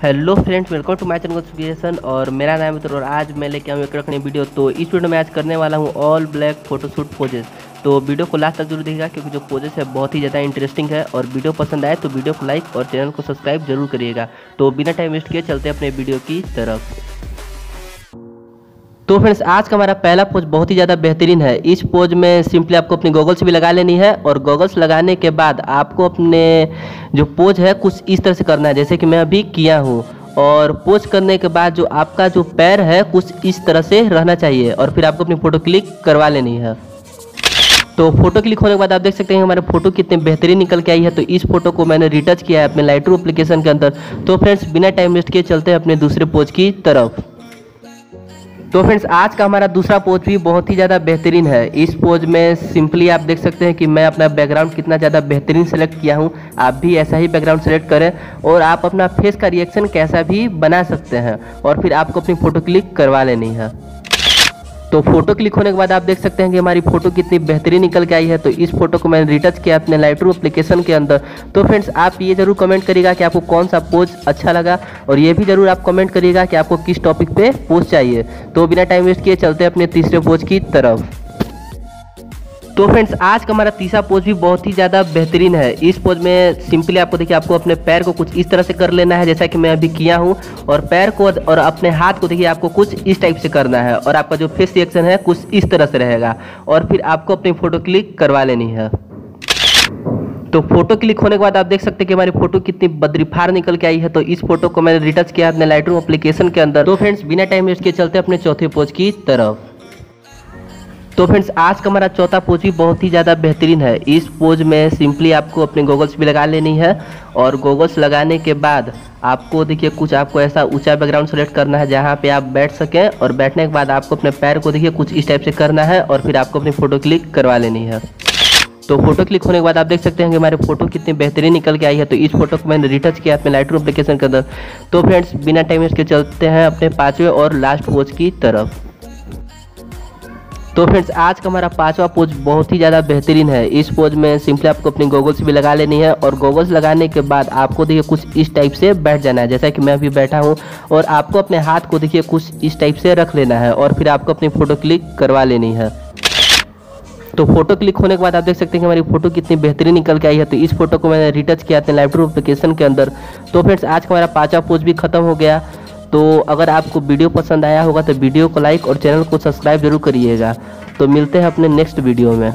Hello friends welcome to my channel creation और मेरा नाम है और आज मैं लेके आऊँ एक रखने वीडियो। तो इस वीडियो में आज करने वाला हूँ ऑल ब्लैक फोटोशूट पोजेस तो वीडियो को लास्ट तक ज़रूर देखिएगा क्योंकि जो पोजेस है बहुत ही ज़्यादा इंटरेस्टिंग है और वीडियो पसंद आए तो वीडियो को लाइक और चैनल को सब्सक्राइब ज़रूर करिएगा। तो बिना टाइम वेस्ट किए चलते अपने वीडियो की तरफ़। तो फ्रेंड्स आज का हमारा पहला पोज बहुत ही ज़्यादा बेहतरीन है। इस पोज में सिंपली आपको अपनी गॉगल्स भी लगा लेनी है और गॉगल्स लगाने के बाद आपको अपने जो पोज है, कुछ इस तरह से करना है, जैसे कि मैं अभी किया हूँ। और पोज करने के बाद जो आपका जो पैर है, कुछ इस तरह से रहना चाहिए और फिर आपको अपनी फ़ोटो क्लिक करवा लेनी है। तो फ़ोटो क्लिक होने के बाद आप देख सकते हैं, हमारे फ़ोटो कितने बेहतरीन निकल के आई है। तो इस फ़ोटो को मैंने रिटच किया है अपने लाइटर एप्लीकेशन के अंदर। तो फ्रेंड्स बिना टाइम वेस्ट किए चलते हैं अपने दूसरे पोज की तरफ़। तो फ्रेंड्स आज का हमारा दूसरा पोज भी बहुत ही ज़्यादा बेहतरीन है। इस पोज में सिंपली आप देख सकते हैं कि मैं अपना बैकग्राउंड कितना ज़्यादा बेहतरीन सेलेक्ट किया हूँ। आप भी ऐसा ही बैकग्राउंड सेलेक्ट करें और आप अपना फेस का रिएक्शन कैसा भी बना सकते हैं और फिर आपको अपनी फ़ोटो क्लिक करवा लेनी है। तो फ़ोटो क्लिक होने के बाद आप देख सकते हैं कि हमारी फ़ोटो कितनी बेहतरीन निकल के आई है। तो इस फ़ोटो को मैंने रिटच किया अपने लाइट एप्लीकेशन के अंदर। तो फ्रेंड्स आप ये ज़रूर कमेंट करिएगा कि आपको कौन सा पोज अच्छा लगा और ये भी ज़रूर आप कमेंट करिएगा कि आपको किस टॉपिक पे पोज चाहिए। तो बिना टाइम वेस्ट किए चलते अपने तीसरे पोज की तरफ़। तो फ्रेंड्स आज का हमारा तीसरा पोज भी बहुत ही ज़्यादा बेहतरीन है। इस पोज में सिंपली आपको देखिए, आपको अपने पैर को कुछ इस तरह से कर लेना है, जैसा कि मैं अभी किया हूँ। और पैर को और अपने हाथ को देखिए, आपको कुछ इस टाइप से करना है। और आपका जो फेस रिएक्शन है, कुछ इस तरह से रहेगा। और फिर आपको अपनी फ़ोटो क्लिक करवा लेनी है। तो फ़ोटो क्लिक होने के बाद आप देख सकते हैं कि हमारी फ़ोटो कितनी बद्रीफार निकल के आई है। तो इस फ़ोटो को मैंने रिटच किया अपने लाइटर एप्लीकेशन के अंदर। तो फ्रेंड्स बिना टाइम वेस्ट के चलते अपने चौथे पोज की तरफ़। तो फ्रेंड्स आज का हमारा चौथा पोज भी बहुत ही ज़्यादा बेहतरीन है। इस पोज में सिंपली आपको अपने गोगल्स भी लगा लेनी है और गोगल्स लगाने के बाद आपको, देखिए, कुछ आपको ऐसा ऊँचा बैकग्राउंड सेलेक्ट करना है जहाँ पे आप बैठ सकें और बैठने के बाद आपको अपने पैर को, देखिए, कुछ इस टाइप से करना है और फिर आपको अपनी फ़ोटो क्लिक करवा लेनी है। तो फ़ोटो क्लिक होने के बाद आप देख सकते हैं कि हमारे फ़ोटो कितनी बेहतरीन निकल के आई है। तो इस फ़ोटो को मैंने रिटच किया अपने लाइटर एप्लीकेशन के अंदर। तो फ्रेंड्स बिना टाइम इसके चलते हैं अपने पाँचवें और लास्ट पोज की तरफ़। तो फ्रेंड्स आज का हमारा पांचवा पोज बहुत ही ज़्यादा बेहतरीन है। इस पोज में सिंपली आपको अपनी गोगल्स भी लगा लेनी है और गोगल्स लगाने के बाद आपको देखिए कुछ इस टाइप से बैठ जाना है। जैसा कि मैं अभी बैठा हूँ और आपको अपने हाथ को देखिए कुछ इस टाइप से रख लेना है और फिर आपको अपनी फ़ोटो क्लिक करवा लेनी है। तो फ़ोटो क्लिक होने के बाद आप देख सकते हैं कि हमारी फ़ोटो कितनी बेहतरीन निकल के आई है। तो इस फ़ोटो को मैंने रिटच किया अपने लाइब्रेरी एप्लीकेशन के अंदर। तो फ्रेंड्स आज का हमारा पाँचवा पोज भी खत्म हो गया। तो अगर आपको वीडियो पसंद आया होगा तो वीडियो को लाइक और चैनल को सब्सक्राइब ज़रूर करिएगा। तो मिलते हैं अपने नेक्स्ट वीडियो में।